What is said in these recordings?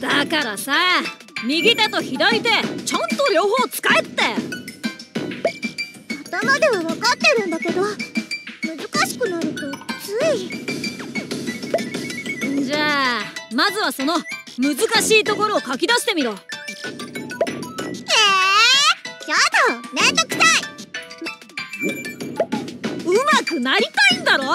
からさ右手と左手ちゃんと両方使えって。頭では分かってるんだけど難しくなるとつい。じゃあまずはその難しいところを書き出してみろ。えー、やだめんどくさい。うまくなりたいんだろ？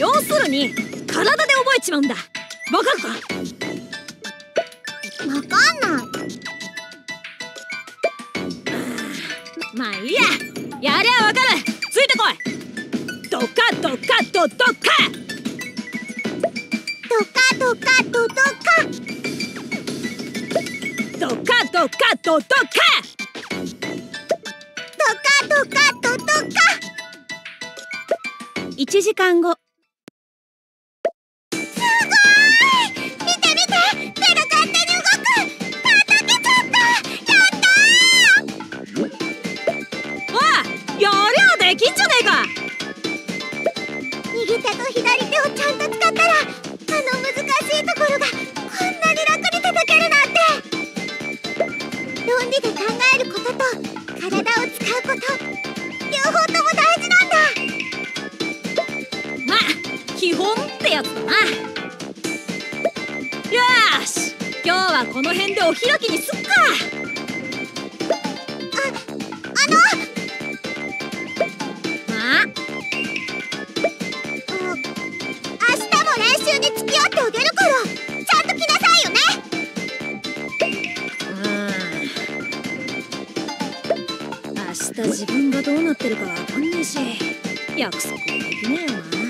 要するに体で覚えちまうんだ。わかるか？わかんない。まあいいや。やりゃわかる。ついてこい。ドカドカドドカ。ドカドカドドカ。ドカドカドドカ。ドカドカドドカ。1時間後右手と左手をちゃんと使ったらあの難しいところがこんなに楽に叩けるなんて。論理で考えることと体を使うこと両方とも大事なんだ。まあ基本ってやつだな。よし。今日はこの辺でお開きにすっか。ああの明日自分がどうなってるかわかんねえし約束できねえよな。